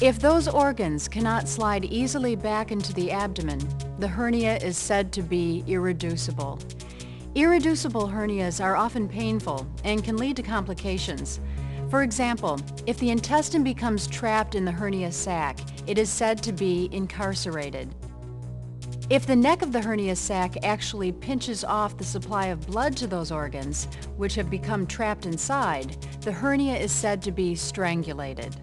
If those organs cannot slide easily back into the abdomen, the hernia is said to be irreducible. Irreducible hernias are often painful and can lead to complications. For example, if the intestine becomes trapped in the hernia sac, it is said to be incarcerated. If the neck of the hernia sac actually pinches off the supply of blood to those organs, which have become trapped inside, the hernia is said to be strangulated.